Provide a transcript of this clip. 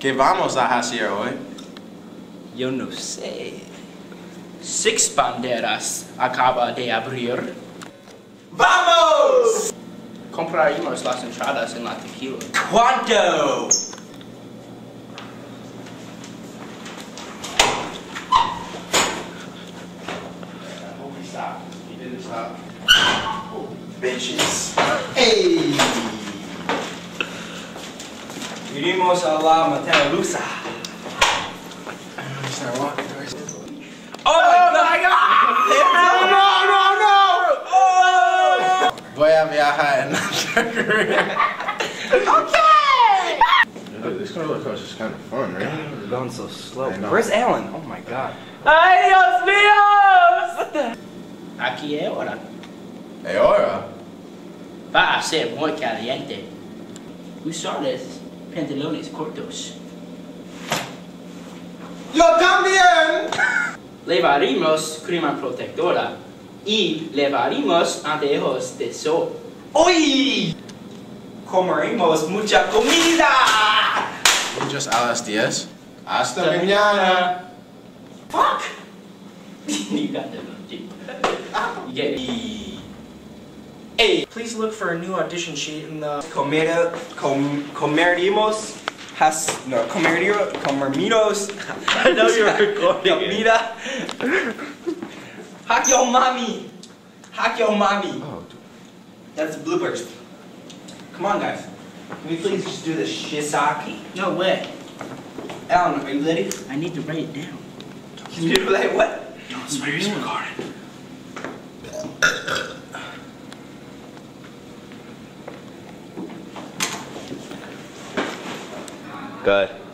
¿Qué vamos a hacer hoy? Yo no sé. Six banderas acaba de abrir. ¡Vamos! Compraremos las entradas en la tequila. ¿Cuánto? Stop. He didn't stop. Bitches. ¡Ey! Vinimos a la Montaña Oh my god! No, no, no! Oh! Voy a viajar en Dude, this roller coaster is kind of fun, right? We're going so slow. I know. Where's Alan? Oh my god. ¡Ay, Dios mío! What the? Aquí es hora. Hey, ahora. Va a ser muy caliente. Usarles pantalones cortos. ¡Yo también! Llevaremos crema protectora y llevaremos anteojos de sol. ¡Uy! Comeremos mucha comida! Muchos a las 10. Hasta mañana. Fuck! you got that one, G. You get. Hey, please look for a new audition sheet in the. Comer, com, comeremos has no comerio, comerminos. I know you're recording it. Comida. Hack your mommy. Hack your mommy. Oh, That's bloopers. Come on, guys. Can we please just do the shisaki? No way. Alan, are you ready? I need to write it down. Can you do like what? Don't swear he's recording. Good.